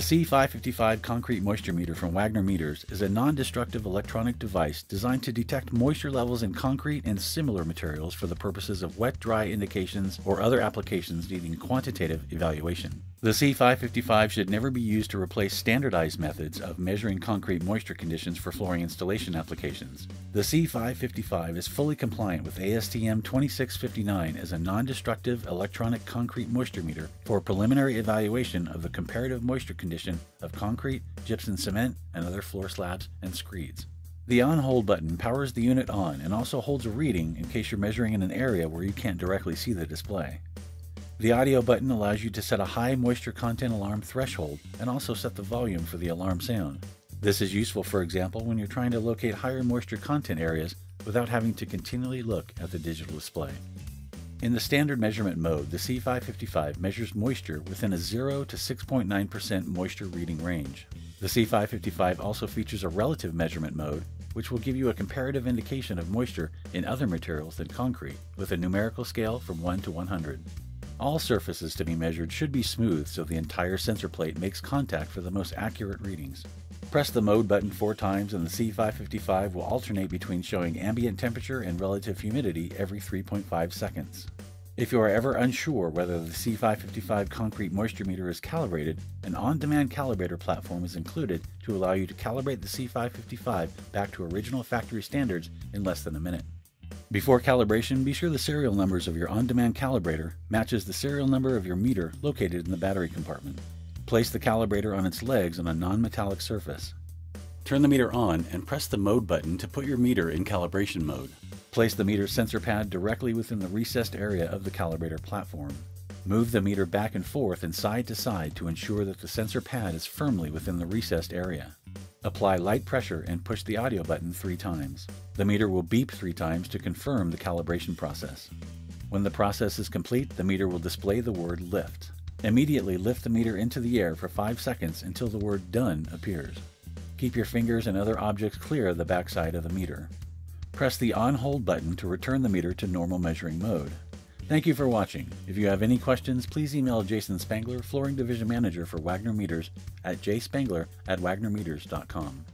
C555 concrete moisture meter from Wagner Meters is a non-destructive electronic device designed to detect moisture levels in concrete and similar materials for the purposes of wet-dry indications or other applications needing quantitative evaluation. The C555 should never be used to replace standardized methods of measuring concrete moisture conditions for flooring installation applications. The C555 is fully compliant with ASTM 2659 as a non-destructive electronic concrete moisture meter for preliminary evaluation of the comparative moisture condition of concrete, gypsum cement, and other floor slabs and screeds. The on-hold button powers the unit on and also holds a reading in case you're measuring in an area where you can't directly see the display. The audio button allows you to set a high moisture content alarm threshold and also set the volume for the alarm sound. This is useful, for example, when you're trying to locate higher moisture content areas without having to continually look at the digital display. In the standard measurement mode, the C555 measures moisture within a 0 to 6.9% moisture reading range. The C555 also features a relative measurement mode, which will give you a comparative indication of moisture in other materials than concrete, with a numerical scale from 1 to 100. All surfaces to be measured should be smooth so the entire sensor plate makes contact for the most accurate readings. Press the mode button four times and the C555 will alternate between showing ambient temperature and relative humidity every 3.5 seconds. If you are ever unsure whether the C555 concrete moisture meter is calibrated, an on-demand calibrator platform is included to allow you to calibrate the C555 back to original factory standards in less than a minute. Before calibration, be sure the serial numbers of your on-demand calibrator matches the serial number of your meter located in the battery compartment. Place the calibrator on its legs on a non-metallic surface. Turn the meter on and press the mode button to put your meter in calibration mode. Place the meter sensor pad directly within the recessed area of the calibrator platform. Move the meter back and forth and side to side to ensure that the sensor pad is firmly within the recessed area. Apply light pressure and push the audio button three times. The meter will beep three times to confirm the calibration process. When the process is complete, the meter will display the word lift. Immediately lift the meter into the air for 5 seconds until the word done appears. Keep your fingers and other objects clear of the backside of the meter. Press the on hold button to return the meter to normal measuring mode. Thank you for watching. If you have any questions, please email Jason Spangler, Flooring Division Manager for Wagner Meters at jspangler at wagnermeters.com.